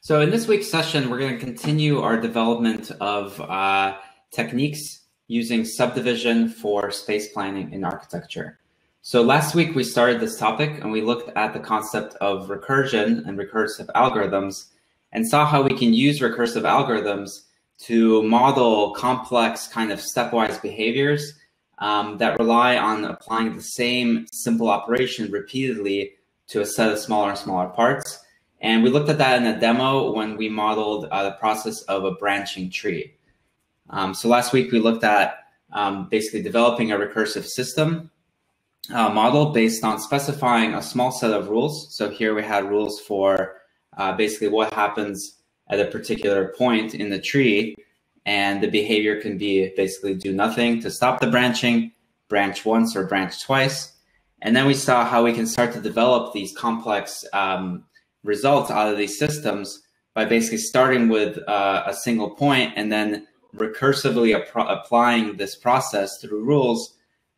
So in this week's session, we're going to continue our development of uh, techniques using subdivision for space planning in architecture. So last week we started this topic and we looked at the concept of recursion and recursive algorithms and saw how we can use recursive algorithms to model complex kind of stepwise behaviors um, that rely on applying the same simple operation repeatedly to a set of smaller and smaller parts and we looked at that in a demo when we modeled uh, the process of a branching tree. Um, so last week we looked at um, basically developing a recursive system uh, model based on specifying a small set of rules. So here we had rules for uh, basically what happens at a particular point in the tree. And the behavior can be basically do nothing to stop the branching, branch once or branch twice. And then we saw how we can start to develop these complex um, results out of these systems by basically starting with uh, a single point and then recursively applying this process through rules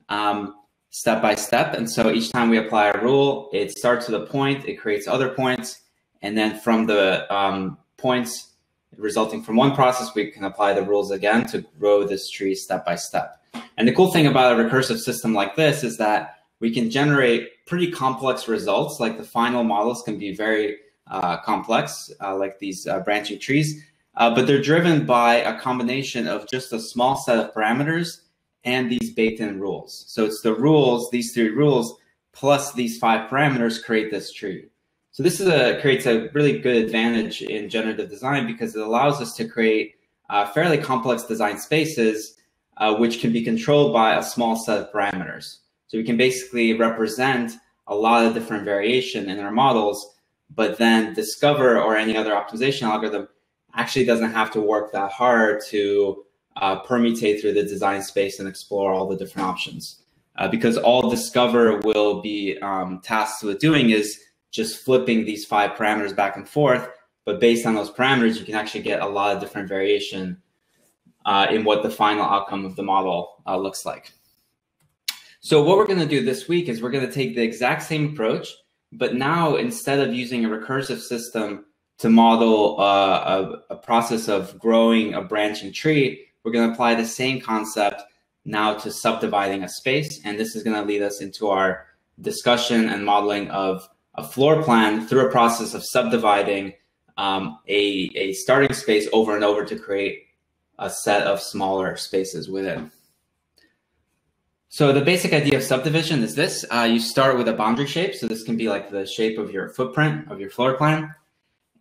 um, step by step. And so each time we apply a rule, it starts with a point, it creates other points, and then from the um, points resulting from one process, we can apply the rules again to grow this tree step by step. And the cool thing about a recursive system like this is that we can generate pretty complex results. Like the final models can be very uh, complex, uh, like these uh, branching trees, uh, but they're driven by a combination of just a small set of parameters and these baked-in rules. So it's the rules, these three rules, plus these five parameters create this tree. So this is a creates a really good advantage in generative design because it allows us to create uh, fairly complex design spaces, uh, which can be controlled by a small set of parameters. So we can basically represent a lot of different variation in our models, but then Discover or any other optimization algorithm actually doesn't have to work that hard to uh, permutate through the design space and explore all the different options. Uh, because all Discover will be um, tasked with doing is just flipping these five parameters back and forth. But based on those parameters, you can actually get a lot of different variation uh, in what the final outcome of the model uh, looks like. So what we're going to do this week is we're going to take the exact same approach, but now instead of using a recursive system to model uh, a, a, process of growing a branching tree, we're going to apply the same concept now to subdividing a space. And this is going to lead us into our discussion and modeling of a floor plan through a process of subdividing um, a, a starting space over and over to create a set of smaller spaces within. So the basic idea of subdivision is this. Uh, you start with a boundary shape. So this can be like the shape of your footprint of your floor plan.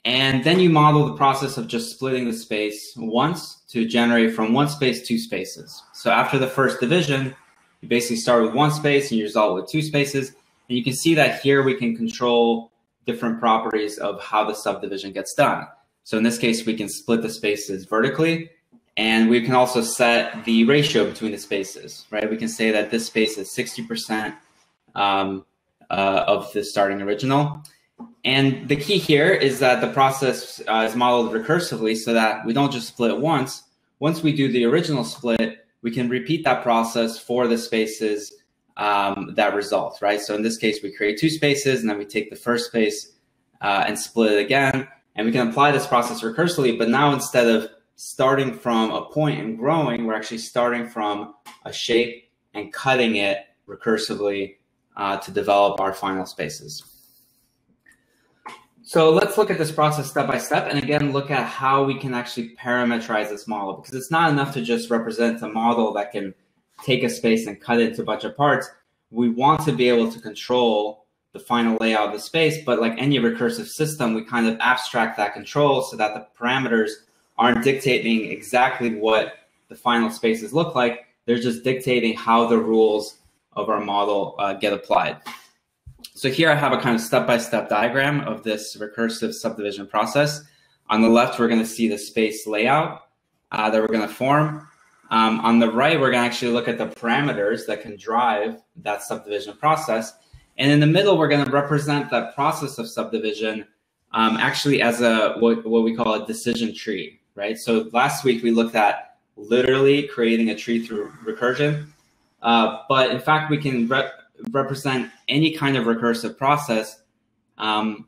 And then you model the process of just splitting the space once to generate from one space two spaces. So after the first division, you basically start with one space and you result with two spaces. And you can see that here we can control different properties of how the subdivision gets done. So in this case, we can split the spaces vertically and we can also set the ratio between the spaces, right? We can say that this space is 60% um, uh, of the starting original. And the key here is that the process uh, is modeled recursively so that we don't just split once. Once we do the original split, we can repeat that process for the spaces um, that result, right? So in this case, we create two spaces and then we take the first space uh, and split it again. And we can apply this process recursively, but now instead of starting from a point and growing, we're actually starting from a shape and cutting it recursively uh, to develop our final spaces. So let's look at this process step by step and again look at how we can actually parameterize this model because it's not enough to just represent a model that can take a space and cut it into a bunch of parts. We want to be able to control the final layout of the space, but like any recursive system, we kind of abstract that control so that the parameters aren't dictating exactly what the final spaces look like. They're just dictating how the rules of our model uh, get applied. So here I have a kind of step-by-step -step diagram of this recursive subdivision process. On the left, we're going to see the space layout uh, that we're going to form. Um, on the right, we're going to actually look at the parameters that can drive that subdivision process. And in the middle, we're going to represent that process of subdivision um, actually as a what, what we call a decision tree right? So last week we looked at literally creating a tree through recursion, uh, but in fact we can re represent any kind of recursive process um,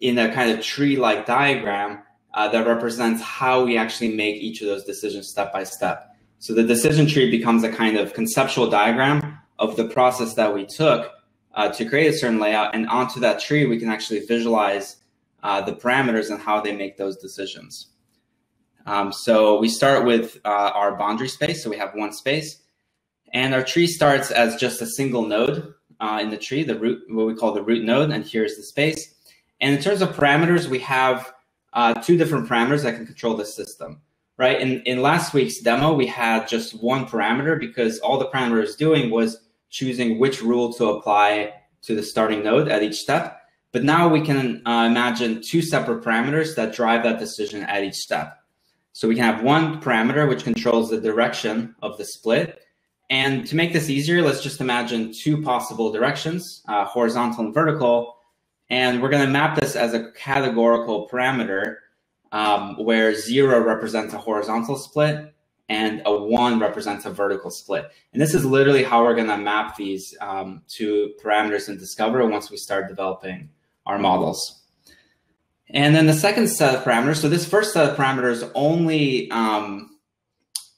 in a kind of tree-like diagram uh, that represents how we actually make each of those decisions step by step. So the decision tree becomes a kind of conceptual diagram of the process that we took uh, to create a certain layout. And onto that tree, we can actually visualize uh, the parameters and how they make those decisions. Um, so we start with uh, our boundary space. So we have one space. And our tree starts as just a single node uh, in the tree, the root, what we call the root node. And here's the space. And in terms of parameters, we have uh, two different parameters that can control the system, right? In, in last week's demo, we had just one parameter because all the parameter was doing was choosing which rule to apply to the starting node at each step. But now we can uh, imagine two separate parameters that drive that decision at each step. So we can have one parameter which controls the direction of the split. And to make this easier, let's just imagine two possible directions, uh, horizontal and vertical. And we're going to map this as a categorical parameter um, where zero represents a horizontal split and a one represents a vertical split. And this is literally how we're going to map these um, to parameters in Discover once we start developing our models. And then the second set of parameters, so this first set of parameters only um,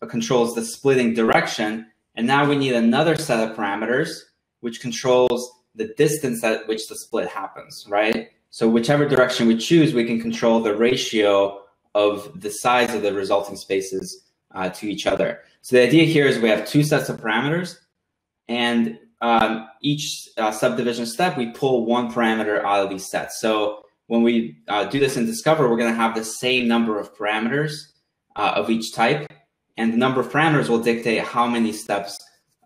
controls the splitting direction. And now we need another set of parameters, which controls the distance at which the split happens, right? So whichever direction we choose, we can control the ratio of the size of the resulting spaces uh, to each other. So the idea here is we have two sets of parameters, and um, each uh, subdivision step, we pull one parameter out of these sets. So when we uh, do this in Discover, we're going to have the same number of parameters uh, of each type, and the number of parameters will dictate how many steps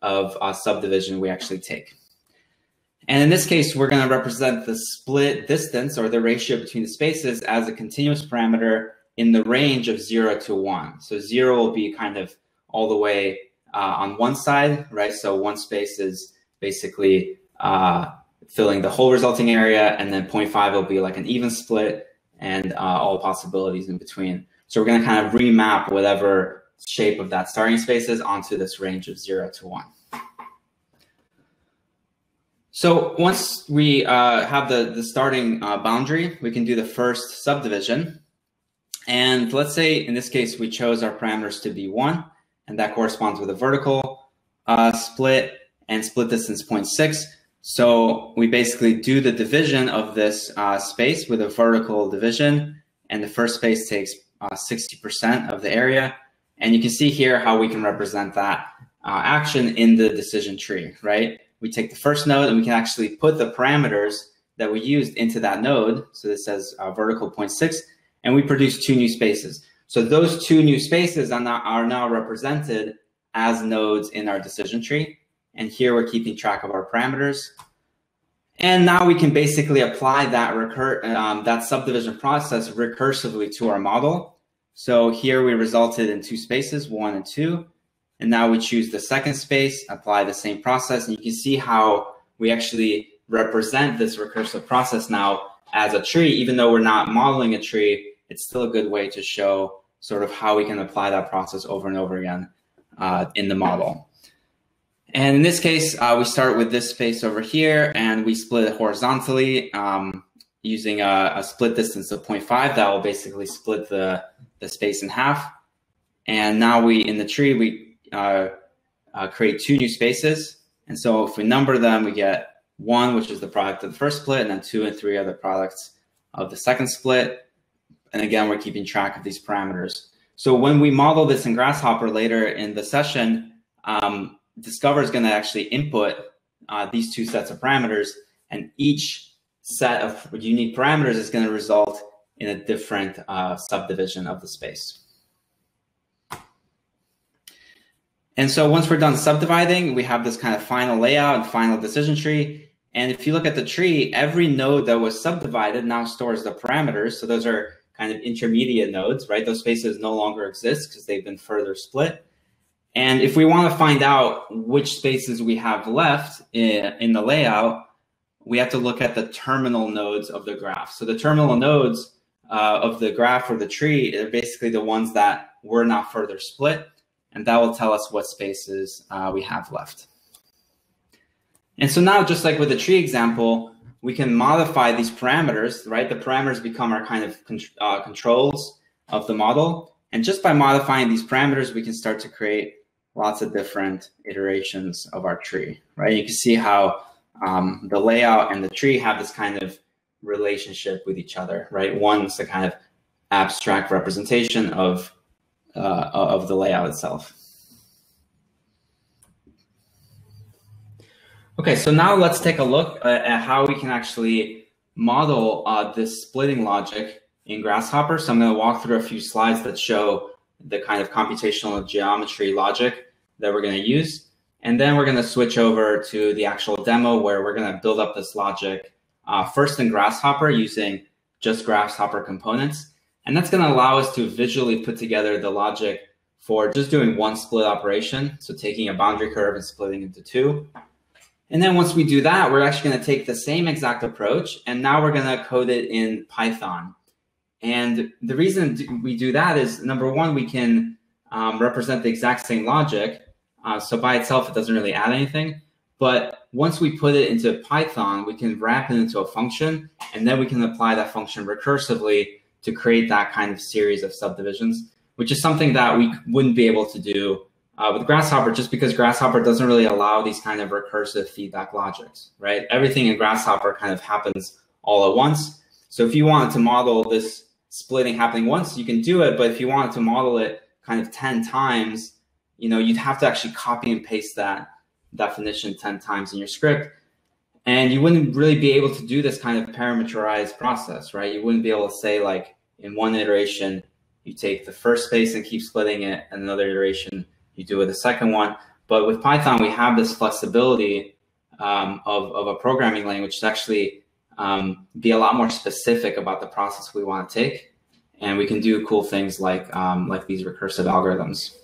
of uh, subdivision we actually take. And in this case, we're going to represent the split distance or the ratio between the spaces as a continuous parameter in the range of zero to one. So zero will be kind of all the way uh, on one side, right? So one space is basically uh, filling the whole resulting area, and then 0.5 will be like an even split and uh, all possibilities in between. So we're going to kind of remap whatever shape of that starting space is onto this range of zero to one. So once we uh, have the, the starting uh, boundary, we can do the first subdivision. And let's say in this case, we chose our parameters to be one, and that corresponds with a vertical uh, split and split distance 0.6. So we basically do the division of this uh, space with a vertical division, and the first space takes 60% uh, of the area. And you can see here how we can represent that uh, action in the decision tree, right? We take the first node and we can actually put the parameters that we used into that node. So this says uh, vertical 0.6 and we produce two new spaces. So those two new spaces are now, are now represented as nodes in our decision tree. And here we're keeping track of our parameters. And now we can basically apply that recur um, that subdivision process recursively to our model. So here we resulted in two spaces, one and two. And now we choose the second space, apply the same process. And you can see how we actually represent this recursive process now as a tree, even though we're not modeling a tree, it's still a good way to show sort of how we can apply that process over and over again uh, in the model. And in this case, uh, we start with this space over here and we split it horizontally um, using a, a, split distance of 0.5 that will basically split the, the space in half. And now we, in the tree, we uh, uh create two new spaces. And so if we number them, we get one, which is the product of the first split, and then two and three are the products of the second split. And again, we're keeping track of these parameters. So when we model this in Grasshopper later in the session, um, Discover is going to actually input uh, these two sets of parameters, and each set of unique parameters is going to result in a different uh, subdivision of the space. And so once we're done subdividing, we have this kind of final layout and final decision tree. And if you look at the tree, every node that was subdivided now stores the parameters. So those are kind of intermediate nodes, right? Those spaces no longer exist because they've been further split. And if we want to find out which spaces we have left in, in the layout, we have to look at the terminal nodes of the graph. So the terminal nodes uh, of the graph or the tree are basically the ones that were not further split. And that will tell us what spaces uh, we have left. And so now, just like with the tree example, we can modify these parameters, right? The parameters become our kind of uh, controls of the model. And just by modifying these parameters, we can start to create lots of different iterations of our tree, right? You can see how um, the layout and the tree have this kind of relationship with each other, right? One's the kind of abstract representation of uh, of the layout itself. Okay, so now let's take a look at how we can actually model uh, this splitting logic in Grasshopper. So I'm going to walk through a few slides that show the kind of computational geometry logic that we're going to use. And then we're going to switch over to the actual demo where we're going to build up this logic uh, first in Grasshopper using just Grasshopper components. And that's going to allow us to visually put together the logic for just doing one split operation. So taking a boundary curve and splitting into two. And then once we do that, we're actually going to take the same exact approach. And now we're going to code it in Python. And the reason we do that is number one, we can um, represent the exact same logic. Uh, so by itself, it doesn't really add anything. But once we put it into Python, we can wrap it into a function, and then we can apply that function recursively to create that kind of series of subdivisions, which is something that we wouldn't be able to do uh, with Grasshopper just because Grasshopper doesn't really allow these kind of recursive feedback logics, right? Everything in Grasshopper kind of happens all at once. So if you wanted to model this splitting happening once, you can do it. But if you wanted to model it kind of 10 times, you know, you'd have to actually copy and paste that definition 10 times in your script. And you wouldn't really be able to do this kind of parameterized process, right? You wouldn't be able to say like, in one iteration, you take the first space and keep splitting it, and another iteration, you do with the second one. But with Python, we have this flexibility um, of, of a programming language to actually um, be a lot more specific about the process we want to take. And we can do cool things like, um, like these recursive algorithms.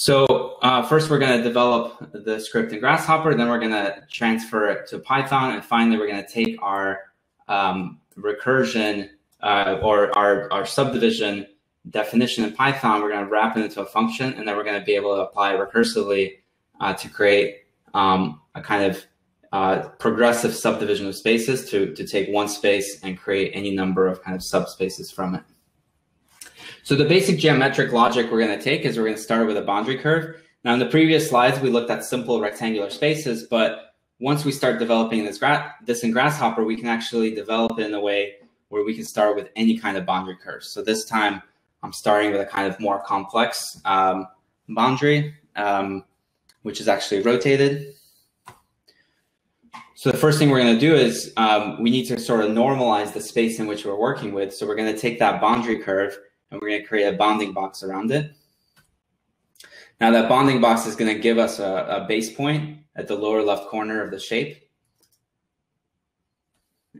So uh, first, we're going to develop the script in Grasshopper. Then we're going to transfer it to Python. And finally, we're going to take our um, recursion uh, or our, our subdivision definition in Python, we're going to wrap it into a function, and then we're going to be able to apply recursively uh, to create um, a kind of uh, progressive subdivision of spaces to, to take one space and create any number of kind of subspaces from it. So the basic geometric logic we're going to take is we're going to start with a boundary curve. Now in the previous slides, we looked at simple rectangular spaces, but once we start developing this, this in Grasshopper, we can actually develop it in a way where we can start with any kind of boundary curve. So this time I'm starting with a kind of more complex um, boundary, um, which is actually rotated. So the first thing we're going to do is um, we need to sort of normalize the space in which we're working with. So we're going to take that boundary curve and we're going to create a bounding box around it. Now that bounding box is going to give us a, a base point at the lower left corner of the shape.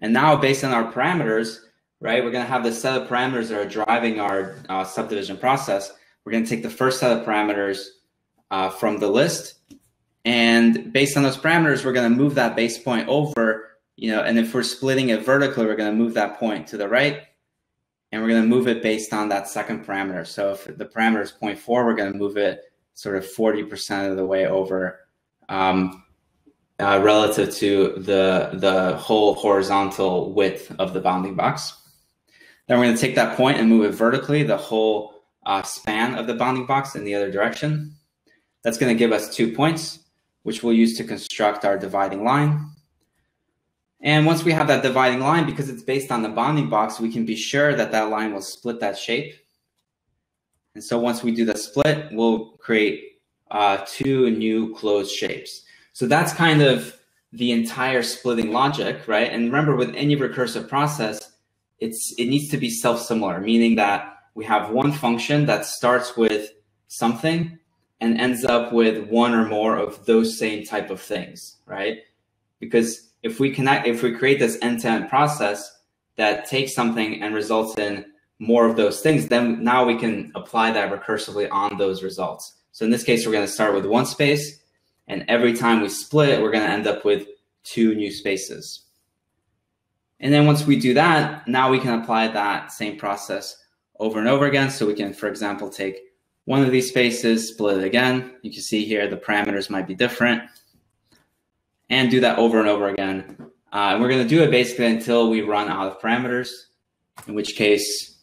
And now based on our parameters, right, we're going to have the set of parameters that are driving our uh, subdivision process. We're going to take the first set of parameters uh, from the list. And based on those parameters, we're going to move that base point over, you know, and if we're splitting it vertically, we're going to move that point to the right. And we're going to move it based on that second parameter. So if the parameter is 0.4, we're going to move it sort of 40% of the way over. Um, uh, relative to the, the whole horizontal width of the bounding box. Then we're going to take that point and move it vertically, the whole uh, span of the bounding box in the other direction. That's going to give us two points, which we'll use to construct our dividing line. And once we have that dividing line, because it's based on the bounding box, we can be sure that that line will split that shape. And so once we do the split, we'll create uh, two new closed shapes. So that's kind of the entire splitting logic, right? And remember, with any recursive process, it's it needs to be self-similar, meaning that we have one function that starts with something and ends up with one or more of those same type of things, right? Because if we connect, if we create this end-to-end process that takes something and results in more of those things, then now we can apply that recursively on those results. So in this case, we're going to start with one space and every time we split, we're going to end up with two new spaces. And then once we do that, now we can apply that same process over and over again. So we can, for example, take one of these spaces, split it again. You can see here the parameters might be different. And do that over and over again Uh, and we're going to do it basically until we run out of parameters, in which case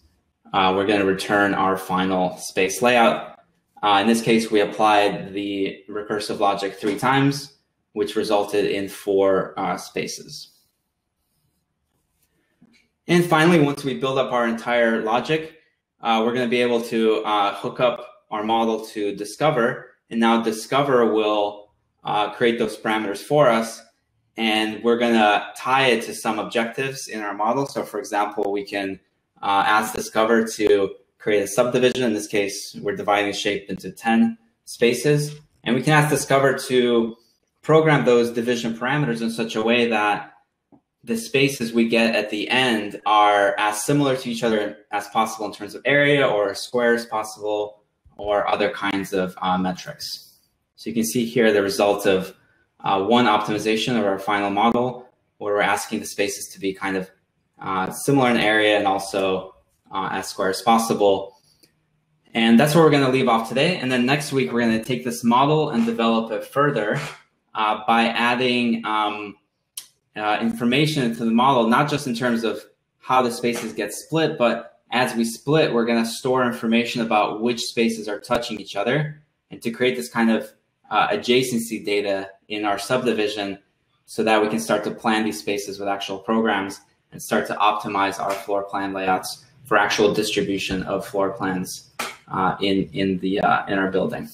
uh, we're going to return our final space layout. Uh, in this case, we applied the recursive logic three times, which resulted in four uh, spaces. And finally, once we build up our entire logic, uh, we're going to be able to uh, hook up our model to Discover. And now Discover will uh, create those parameters for us. And we're going to tie it to some objectives in our model. So for example, we can uh, ask Discover to create a subdivision. In this case, we're dividing the shape into 10 spaces. And we can ask Discover to program those division parameters in such a way that the spaces we get at the end are as similar to each other as possible in terms of area or square as possible or other kinds of uh, metrics. So you can see here the result of uh, one optimization of our final model where we're asking the spaces to be kind of uh, similar in area and also uh, as square as possible. And that's where we're going to leave off today. And then next week, we're going to take this model and develop it further uh, by adding um, uh, information into the model, not just in terms of how the spaces get split, but as we split, we're going to store information about which spaces are touching each other and to create this kind of uh, adjacency data in our subdivision so that we can start to plan these spaces with actual programs and start to optimize our floor plan layouts for actual distribution of floor plans uh, in, in, the, uh, in our building.